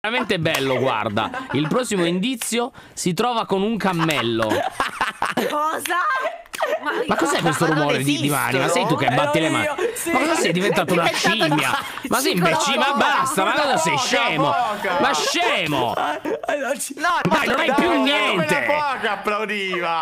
veramente bello, guarda. Il prossimo indizio si trova con un cammello. Cosa? Ma cos'è questo ma rumore di, di mani? Ma sei tu che batti le mani? Sì. Ma cosa sei diventato una scimmia? Ma sei imbecille? Ma basta, ma cosa sei scemo? poca. Ma scemo! No, Dai, non hai più niente! Ma poca applaudiva.